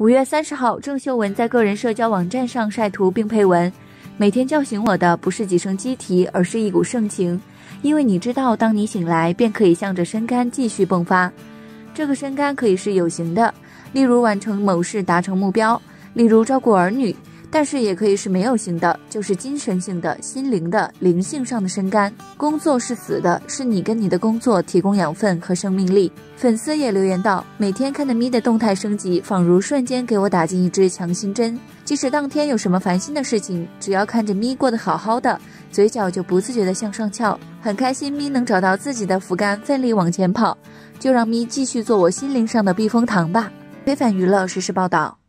五月三十号，郑秀文在个人社交网站上晒图并配文：“每天叫醒我的不是几声鸡啼，而是一股盛情，因为你知道，当你醒来，便可以向着深干继续迸发。这个深干可以是有形的，例如完成某事、达成目标，例如照顾儿女。”但是也可以是没有形的，就是精神性的、心灵的、灵性上的生干。工作是死的，是你跟你的工作提供养分和生命力。粉丝也留言道：“每天看的咪的动态升级，仿如瞬间给我打进一支强心针。即使当天有什么烦心的事情，只要看着咪过得好好的，嘴角就不自觉的向上翘。很开心咪能找到自己的扶杆，奋力往前跑。就让咪继续做我心灵上的避风塘吧。”非凡娱乐实时报道。